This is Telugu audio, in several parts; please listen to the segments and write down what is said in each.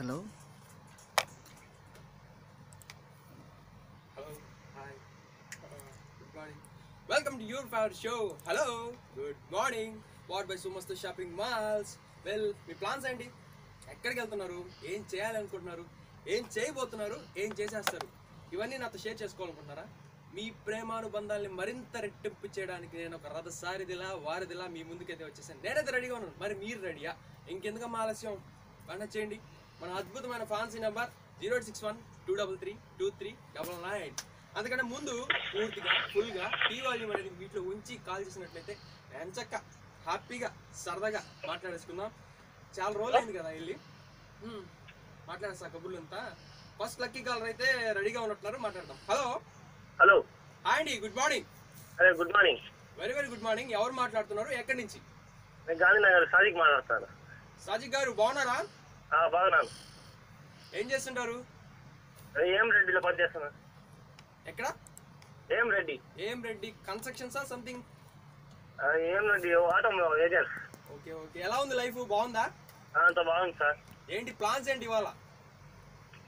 Hello. Hello hi good morning welcome to your favourite show hello good morning what by సుమస్తు shopping malls well మీ ప్లాన్స్ ఏంటి? ఎక్కడికి వెళ్తున్నారు? ఏం చేయాలనుకుంటున్నారు? ఏం చేయబోతున్నారు? ఏం చేసేస్తారు? ఇవన్నీ నాతో షేర్ చేసుకోవాలనుకుంటున్నారా? మీ ప్రేమానుబంధాల్ని మరింత రెట్టింపు చేయడానికి నేను ఒక రథ సారిదిలా వారిదిలా మీ ముందుకైతే వచ్చేసాను. నేనైతే రెడీగా ఉన్నాను. మరి మీరు రెడీయా ఇంకెందుకమ్మా ఆలస్యం? పని చేయండి. మన అద్భుతమైన fancy number zero six one two double three two three double nine. అందుకంటే ముందు పూర్తిగా ఫుల్గా టీ వాల్యూమ్ అనేది వీటిలో ఉంచి కాల్ చేసినట్లయితే ఎంచక్క హ్యాపీగా సరదాగా మాట్లాడేసుకుందాం. చాలా రోజులు అయింది కదా వెళ్ళి. మాట్లాడేస్తా కబుర్లు అంతా ఫస్ట్ లక్కీ కాలర్ అయితే రెడీగా ఉన్నట్టున్నారు మాట్లాడదాం. హలో హలో హాయ్ అండి గుడ్ మార్నింగ్ అదే good morning very very good morning ఎవరు మాట్లాడుతున్నారు? ఎక్కడి నుంచి? నేను గాంధీనగర్ మాట్లాడతాను. సాజిక్ గారు బాగున్నారా? బాగున్నాను. ఏం చేస్తుంటారు? ఏం రెడ్డిలో పనిచేస్తున్నా ఎక్కడ? ఏం రెడ్డి? ఏం రెడ్డి? కన్స్ట్రక్షన్సా సంథింగ్ ఆ, ఏం రెడ్డి? ఆటోలో ఏజెంట్. Okay okay. ఎలా ఉంది లైఫ్? బాగుందా? అంత బాగుంది సార్. ఏంటి ప్లాన్స్ ఏంటి ఇవాళ?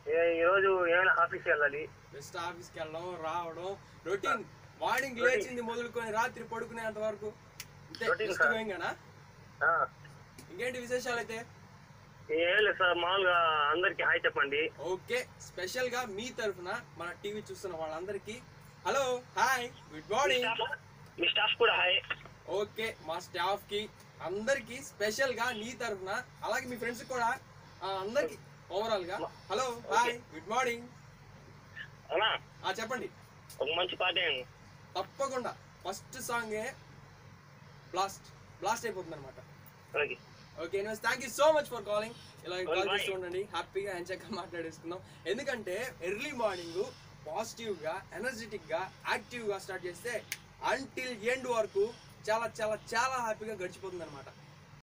ఏ- ఈరోజు ఏమైనా ఆఫీస్కి వెళ్ళాలి. బెస్ట్ ఆఫీస్కి వెళ్ళడం రావడం. రొటీన్ మార్నింగ్ లేచింది మొదలుకొని రాత్రి పడుకునేంత వరకు. ఇంకేంటి విశేషాలు అయితే? ఏం లేదు సార్ మామూలుగా అందరికి హాయ్ చెప్పండి. ఓకే స్పెషల్గా మీ తరఫున మన టీవీ చూస్తున్న వాళ్ళందరికీ హలో హాయ్ గుడ్ మార్నింగ్. మీ స్టాఫ్ కూడా హాయ్. ఓకే మా స్టాఫ్కి అందరికి స్పెషల్గా నీ తరఫున అలాగే మీ ఫ్రెండ్స్ కూడా ఆ, అందరికి ఓవరాల్గా హలో హాయ్ గుడ్ మార్నింగ్. ఆ చెప్పండి. ఒక మంచి పాట? తప్పకుండా ఫస్ట్ సాంగే బ్లాస్ట్ బ్లాస్ట్ అయిపోతుంది అనమాట okay. Okay thank you so much for calling ఇలా కాల్. చేస్తూ ఉండండి. హ్యాపీగా ఎంచక్గా మాట్లాడేసుకుందాం. ఎందుకంటే ఎర్లీ మార్నింగ్ పాజిటివ్గా ఎనర్జెటిక్గా యాక్టివ్గా స్టార్ట్ చేస్తే అంటిల్ ఎండ్ వరకు చాలా చాలా చాలా హ్యాపీగా గడిచిపోతుంది అనమాట